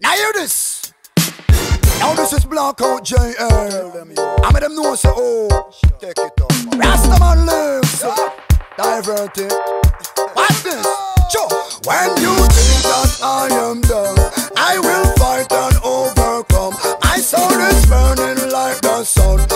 Now hear this. Now this is Blackout JA. I made them know so oh. Take it up. Rastaman lives. Divert it. What's this? Sure. When you think that I am done, I will fight and overcome. I saw this burning like the sun.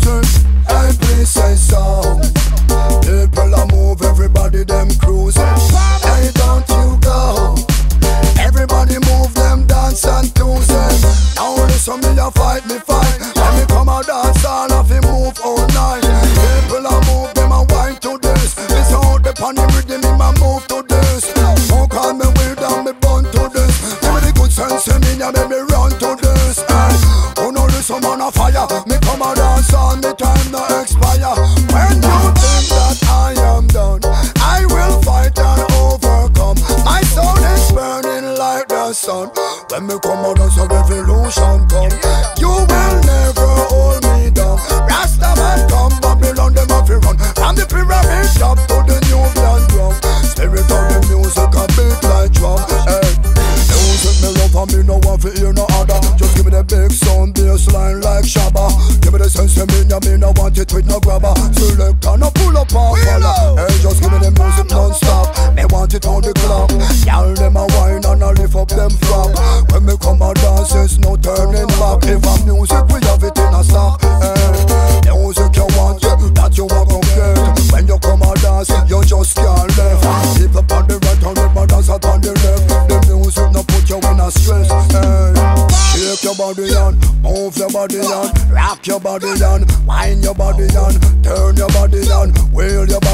Don't refuse it. Hey, please say so. People a move, everybody them cruising. Hey, don't you go. Everybody move them dance and Tuesday. Now listen me a fight me fight. When me come a dance all of him move all night. People a move them a wine to this. This out the pan the rhythm him a move When me come out as a revolution come, you will never hold me down. Rastaman come, Babylon sense of me, and me no want it with no grabber. Select and no pull up and follow. Hey, just give me the music non-stop. Me want it on the clock. Y'all them a wine and a lift up them flop. When me come a dance, it's no turning back. If I'm music, we have it in a stock. Hey, music you want, yeah, that you want to get. When you come a dance, you just can't left. Keep up on the right and them a dance up on the left. The music no put you in a stress. Hey, shake your body on, move your body on, rock your body on, wind your body on, turn your body on, wheel your body